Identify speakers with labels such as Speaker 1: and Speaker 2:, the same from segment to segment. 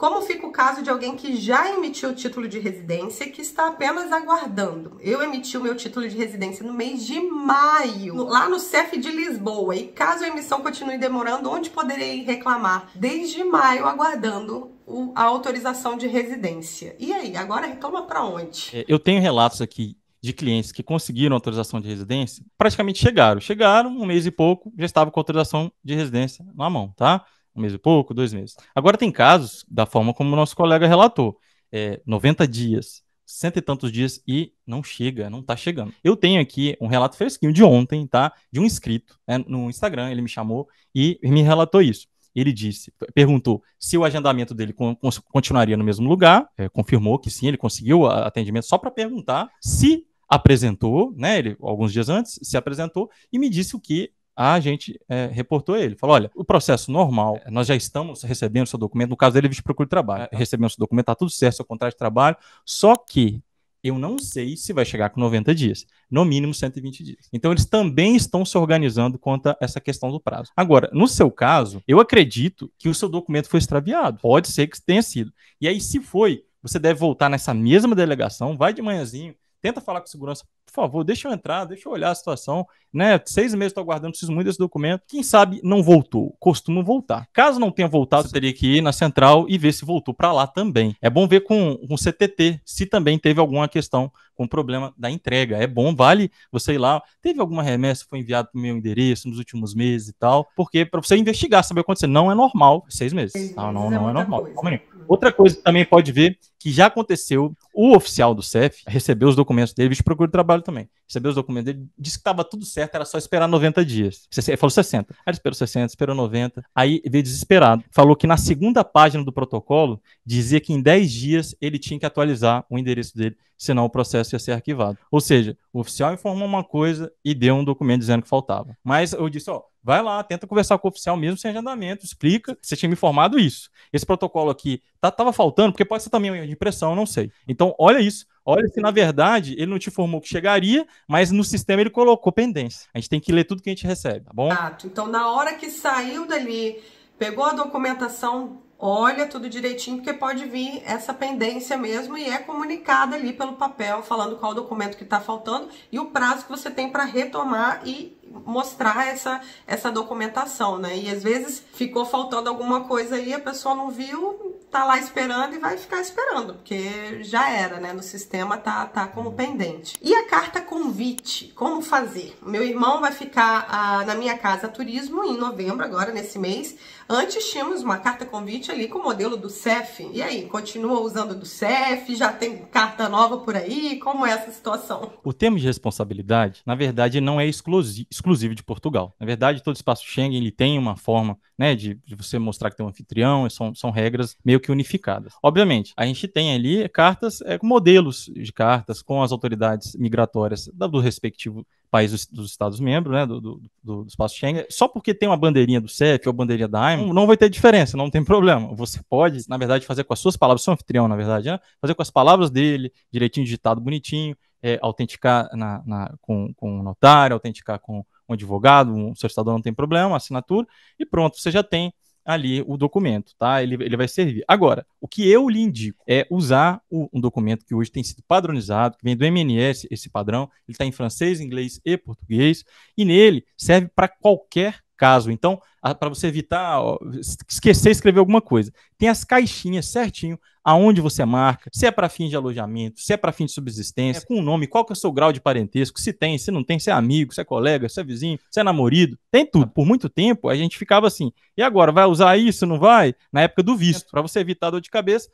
Speaker 1: Como fica o caso de alguém que já emitiu o título de residência e que está apenas aguardando? Eu emiti o meu título de residência no mês de maio, lá no CEF de Lisboa. E caso a emissão continue demorando, onde poderei reclamar? Desde maio, aguardando a autorização de residência. E aí, agora reclama para onde?
Speaker 2: É, eu tenho relatos aqui de clientes que conseguiram autorização de residência, praticamente chegaram. Chegaram, um mês e pouco, já estava com autorização de residência na mão, tá? Um mês e pouco, dois meses. Agora tem casos, da forma como o nosso colega relatou, é, 90 dias, cento e tantos dias e não chega, não tá chegando. Eu tenho aqui um relato fresquinho de ontem, tá? De um inscrito né, no Instagram, ele me chamou e me relatou isso. Ele disse, perguntou se o agendamento dele continuaria no mesmo lugar, é, confirmou que sim, ele conseguiu atendimento só para perguntar se apresentou, né? Ele alguns dias antes se apresentou e me disse o que a gente é, reportou ele. Falou: olha, o processo normal, é, nós já estamos recebendo seu documento, no caso dele, visto procura de trabalho. É, recebemos seu documento, está tudo certo, seu contrato de trabalho, só que eu não sei se vai chegar com 90 dias, no mínimo 120 dias. Então, eles também estão se organizando quanto a essa questão do prazo. Agora, no seu caso, eu acredito que o seu documento foi extraviado. Pode ser que tenha sido. E aí, se foi, você deve voltar nessa mesma delegação, vai de manhãzinho, tenta falar com segurança, por favor, deixa eu entrar, deixa eu olhar a situação, né? Seis meses estou aguardando, preciso muito desse documento. Quem sabe não voltou, costuma voltar. Caso não tenha voltado, você teria que ir na central e ver se voltou para lá também. É bom ver com o CTT se também teve alguma questão com o problema da entrega. É bom, vale você ir lá. Teve alguma remessa que foi enviada para o meu endereço nos últimos meses e tal, porque para você investigar, saber o que aconteceu. Não é normal, seis meses. Tá? Não, não é, é normal. Coisa. Outra coisa que também pode ver, que já aconteceu, o oficial do CEF recebeu os documentos dele, visto procura de trabalho também. Recebeu os documentos dele, disse que estava tudo certo, era só esperar 90 dias. Ele falou 60. Aí ele esperou 60, esperou 90. Aí veio desesperado. Falou que na segunda página do protocolo dizia que em 10 dias ele tinha que atualizar o endereço dele, senão o processo ia ser arquivado. Ou seja, o oficial informou uma coisa e deu um documento dizendo que faltava. Mas eu disse, ó, Vai lá, tenta conversar com o oficial mesmo sem agendamento, explica. Você tinha me informado isso. Esse protocolo aqui tá, tava faltando, porque pode ser também uma impressão, não sei. Então, olha isso. Olha se na verdade ele não te informou que chegaria, mas no sistema ele colocou pendência. A gente tem que ler tudo que a gente recebe, tá bom?
Speaker 1: Exato. Então, na hora que saiu dali, pegou a documentação, olha tudo direitinho, porque pode vir essa pendência mesmo e é comunicada ali pelo papel, falando qual documento que está faltando e o prazo que você tem para retomar e mostrar essa, essa documentação, né? E às vezes ficou faltando alguma coisa aí, a pessoa não viu, tá lá esperando e vai ficar esperando, porque já era, né? No sistema tá, tá como pendente. E a carta convite, como fazer? Meu irmão vai ficar ah, na minha casa turismo em novembro, agora nesse mês. Antes tínhamos uma carta convite ali com o modelo do CEF. E aí, continua usando do CEF? Já tem carta nova por aí? Como é essa situação?
Speaker 2: O termo de responsabilidade, na verdade, não é exclusivo de Portugal. Na verdade, todo espaço Schengen ele tem uma forma né, de, de você mostrar que tem um anfitrião, são, são regras meio que unificadas. Obviamente, a gente tem ali cartas, é, modelos de cartas com as autoridades migratórias do respectivo país dos, dos Estados-membros, né, do, do, do, espaço Schengen, só porque tem uma bandeirinha do CEF ou bandeirinha da AIM, não vai ter diferença, não tem problema. Você pode, na verdade, fazer com as suas palavras, seu anfitrião, na verdade, né, fazer com as palavras dele, direitinho digitado, bonitinho, é, autenticar na, na, com, com o notário, autenticar com um advogado, um solicitador não tem problema, assinatura, e pronto, você já tem ali o documento, tá? Ele, ele vai servir. Agora, o que eu lhe indico é usar o, um documento que hoje tem sido padronizado, que vem do MNS, esse padrão, ele está em francês, inglês e português, e nele serve para qualquer caso. Então, para você evitar ó, esquecer escrever alguma coisa, tem as caixinhas certinho aonde você marca, se é para fim de alojamento, se é para fim de subsistência, é com o nome, qual que é o seu grau de parentesco, se tem, se não tem, se é amigo, se é colega, se é vizinho, se é namorado, tem tudo. Por muito tempo a gente ficava assim. E agora vai usar isso, não vai? Na época do visto, para você evitar dor de cabeça,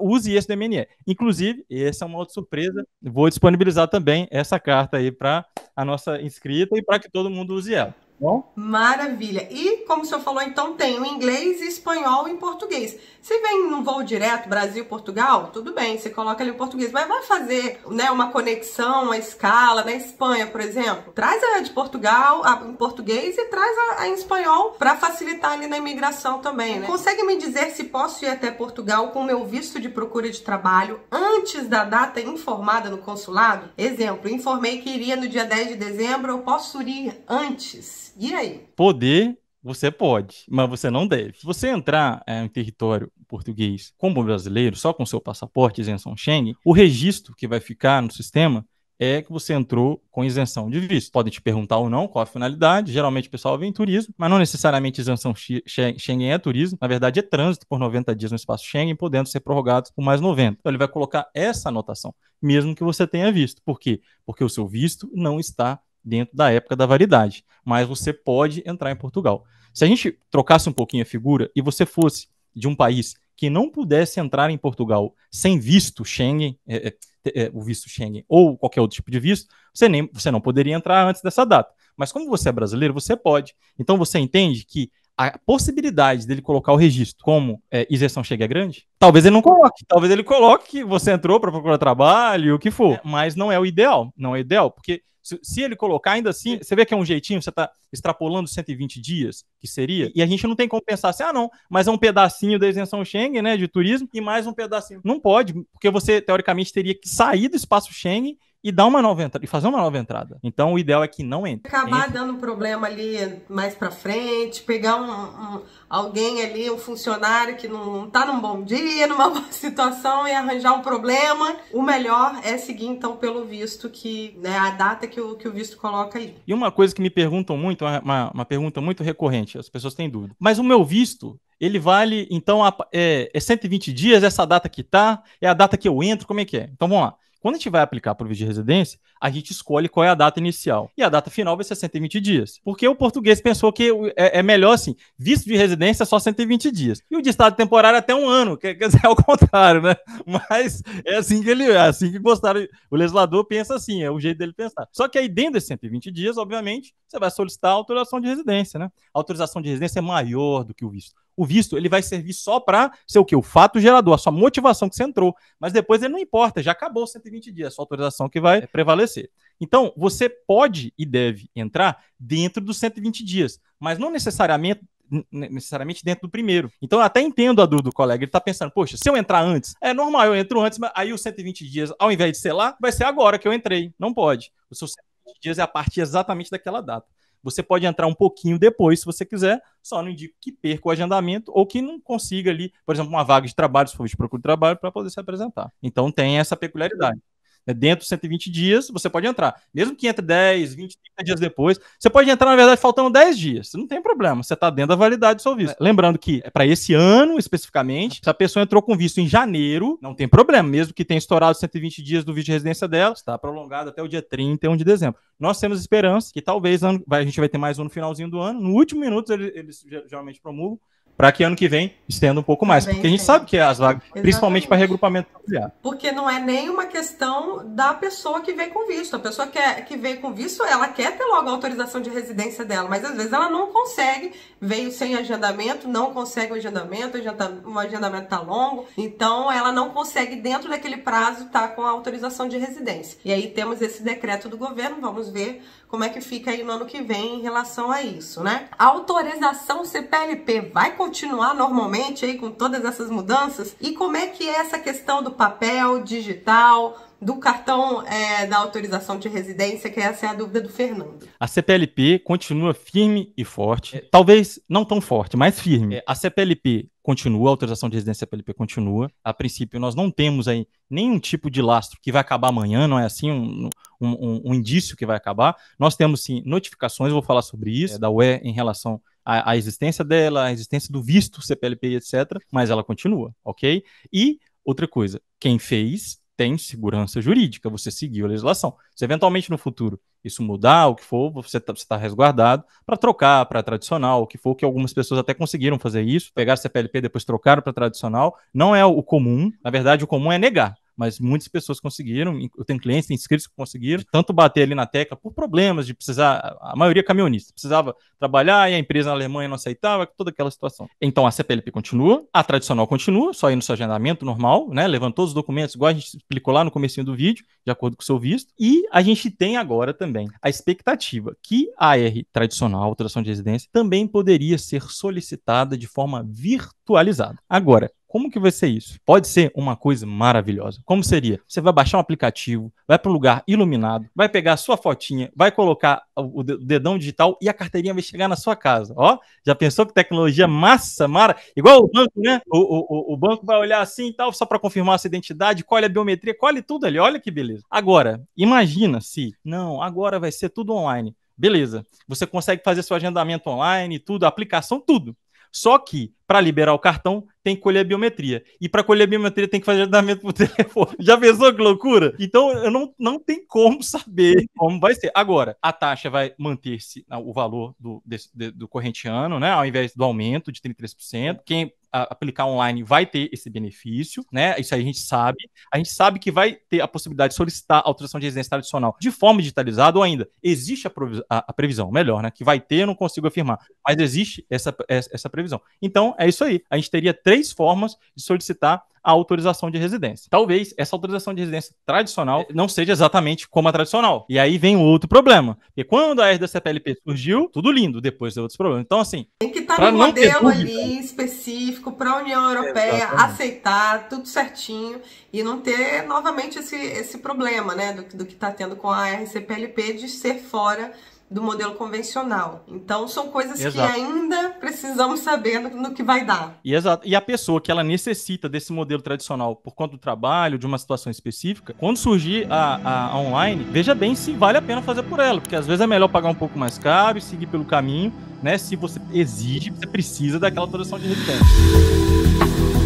Speaker 2: use esse do MNE. Inclusive, essa é uma outra surpresa. Vou disponibilizar também essa carta aí para a nossa inscrita e para que todo mundo use ela.
Speaker 1: Bom? Maravilha. E, como o senhor falou, então tem o inglês, espanhol e português. Se vem num voo direto, Brasil-Portugal, tudo bem, você coloca ali o português. Mas vai fazer né, uma conexão, uma escala na Espanha, por exemplo. Traz a de Portugal a, em português e traz a, a em espanhol para facilitar ali na imigração também, né? Consegue me dizer se posso ir até Portugal com meu visto de procura de trabalho antes da data informada no consulado? Exemplo, informei que iria no dia 10 de dezembro, eu posso ir antes. E aí?
Speaker 2: Poder você pode, mas você não deve. Se você entrar é, em território português como brasileiro, só com seu passaporte isenção Schengen, o registro que vai ficar no sistema é que você entrou com isenção de visto. Podem te perguntar ou não qual a finalidade. Geralmente o pessoal vem em turismo, mas não necessariamente isenção Schengen é turismo. Na verdade, é trânsito por 90 dias no espaço Schengen, podendo ser prorrogados por mais 90. Então, ele vai colocar essa anotação, mesmo que você tenha visto. Por quê? Porque o seu visto não está dentro da época da validade, mas você pode entrar em Portugal. Se a gente trocasse um pouquinho a figura e você fosse de um país que não pudesse entrar em Portugal sem visto Schengen, é, é, é, o visto Schengen ou qualquer outro tipo de visto, você, nem, você não poderia entrar antes dessa data. Mas como você é brasileiro, você pode. Então você entende que a possibilidade dele colocar o registro como é, isenção chega é grande? Talvez ele não coloque. Talvez ele coloque que você entrou para procurar trabalho, o que for. É, mas não é o ideal. Não é o ideal, porque se, se, ele colocar, ainda assim, você vê que é um jeitinho, você está extrapolando 120 dias, que seria, e a gente não tem como pensar assim, ah, não, mas é um pedacinho da isenção Schengen, né, de turismo, e mais um pedacinho. Não pode, porque você, teoricamente, teria que sair do espaço Schengen e dar uma nova entrada e fazer uma nova entrada. Então o ideal é que não entre.
Speaker 1: Acabar
Speaker 2: entre.
Speaker 1: dando um problema ali mais para frente, pegar um, um, alguém ali, um funcionário que não, não tá num bom dia, numa boa situação e arranjar um problema. O melhor é seguir então pelo visto que, né, a data que o, que o visto coloca aí.
Speaker 2: E uma coisa que me perguntam muito, uma, uma pergunta muito recorrente, as pessoas têm dúvida. Mas o meu visto, ele vale, então, é, é 120 dias, essa data que tá, é a data que eu entro, como é que é? Então vamos lá. Quando a gente vai aplicar para o visto de residência, a gente escolhe qual é a data inicial. E a data final vai ser 120 dias. Porque o português pensou que é, é melhor assim, visto de residência é só 120 dias. E o de estado temporário até um ano, quer dizer, é o contrário, né? Mas é assim que ele é, assim que gostaram. O legislador pensa assim, é o jeito dele pensar. Só que aí dentro desses 120 dias, obviamente, você vai solicitar a autorização de residência, né? A autorização de residência é maior do que o visto o visto ele vai servir só para ser o que? O fato gerador, a sua motivação que você entrou. Mas depois ele não importa, já acabou 120 dias, a sua autorização que vai prevalecer. Então, você pode e deve entrar dentro dos 120 dias, mas não necessariamente necessariamente dentro do primeiro. Então eu até entendo a dúvida do colega. Ele está pensando, poxa, se eu entrar antes, é normal, eu entro antes, mas aí os 120 dias, ao invés de ser lá, vai ser agora que eu entrei. Não pode. Os seus 120 dias é a partir exatamente daquela data. Você pode entrar um pouquinho depois, se você quiser, só não indico que perca o agendamento ou que não consiga ali, por exemplo, uma vaga de trabalho, se for de procura de trabalho, para poder se apresentar. Então tem essa peculiaridade. Né, dentro de 120 dias, você pode entrar. Mesmo que entre 10, 20, 30 dias depois, você pode entrar, na verdade, faltando 10 dias. Não tem problema, você está dentro da validade do seu visto. É. Lembrando que, é para esse ano especificamente, se a pessoa entrou com visto em janeiro, não tem problema, mesmo que tenha estourado 120 dias do visto de residência dela, está prolongado até o dia 31 de dezembro. Nós temos esperança que talvez a gente vai ter mais um no finalzinho do ano. No último minuto, eles, eles geralmente promulgam para que ano que vem estenda um pouco mais. Também porque a gente tem. sabe que é as vagas, Exatamente. principalmente para regrupamento familiar.
Speaker 1: Porque não é nem uma questão da pessoa que vem com visto. A pessoa que, é, que veio com visto, ela quer ter logo a autorização de residência dela, mas às vezes ela não consegue, veio sem agendamento, não consegue o agendamento, o agendamento está longo, então ela não consegue, dentro daquele prazo, estar tá com a autorização de residência. E aí temos esse decreto do governo, vamos ver como é que fica aí no ano que vem em relação a isso, né? A autorização CPLP vai continuar normalmente aí com todas essas mudanças? E como é que é essa questão do papel digital? Do cartão é, da autorização de residência, que essa é a dúvida do Fernando.
Speaker 2: A CPLP continua firme e forte, é, talvez não tão forte, mas firme. É, a CPLP continua, a autorização de residência CPLP continua. A princípio, nós não temos aí nenhum tipo de lastro que vai acabar amanhã, não é assim um, um, um, um indício que vai acabar. Nós temos sim notificações, vou falar sobre isso, é, da UE em relação à, à existência dela, à existência do visto CPLP, etc. Mas ela continua, ok? E outra coisa, quem fez tem segurança jurídica, você seguiu a legislação. Se eventualmente no futuro isso mudar, o que for, você está tá resguardado para trocar para tradicional, o que for, que algumas pessoas até conseguiram fazer isso, pegar CPLP depois trocaram para tradicional. Não é o comum, na verdade, o comum é negar mas muitas pessoas conseguiram, eu tenho clientes, tem inscritos que conseguiram, tanto bater ali na tecla por problemas de precisar, a maioria caminhonista, precisava trabalhar e a empresa na Alemanha não aceitava, toda aquela situação. Então a CPLP continua, a tradicional continua, só aí no seu agendamento normal, né, levantou os documentos, igual a gente explicou lá no começo do vídeo, de acordo com o seu visto, e a gente tem agora também a expectativa que a AR tradicional, autorização de residência, também poderia ser solicitada de forma virtualizada. Agora, Como que vai ser isso? Pode ser uma coisa maravilhosa. Como seria? Você vai baixar um aplicativo, vai para um lugar iluminado, vai pegar a sua fotinha, vai colocar o dedão digital e a carteirinha vai chegar na sua casa. Ó, já pensou que tecnologia massa, mara? Igual o banco, né? O, o, o banco vai olhar assim e tal, só para confirmar a sua identidade, colhe a biometria, colhe tudo ali. Olha que beleza. Agora, imagina se, não, agora vai ser tudo online. Beleza. Você consegue fazer seu agendamento online, tudo, aplicação, tudo. Só que, para liberar o cartão, tem que colher a biometria. E para colher a biometria, tem que fazer agendamento por telefone. Já pensou que loucura? Então, eu não, não tem como saber como vai ser. Agora, a taxa vai manter-se, o valor do, desse, do corrente ano, né? Ao invés do aumento de 33%. Quem aplicar online vai ter esse benefício, né? Isso aí a gente sabe. A gente sabe que vai ter a possibilidade de solicitar autorização de residência tradicional de forma digitalizada ou ainda existe a, a, a previsão, melhor, né? Que vai ter, eu não consigo afirmar, mas existe essa, essa previsão. Então, é isso aí. A gente teria três formas de solicitar a autorização de residência. Talvez essa autorização de residência tradicional não seja exatamente como a tradicional. E aí vem outro problema. Porque quando a RDCPLP surgiu, tudo lindo, depois tem outros problemas. Então, assim.
Speaker 1: Tem que estar tá no modelo ali específico para a União Europeia exatamente. aceitar tudo certinho e não ter novamente esse, esse problema, né? Do, do que está tendo com a RCPLP de ser fora do modelo convencional. Então são coisas exato. que ainda precisamos saber no, no, que vai dar.
Speaker 2: E, exato. e a pessoa que ela necessita desse modelo tradicional por conta do trabalho, de uma situação específica, quando surgir a, a, online, veja bem se vale a pena fazer por ela, porque às vezes é melhor pagar um pouco mais caro e seguir pelo caminho, né? Se você exige, você precisa daquela autorização de residência.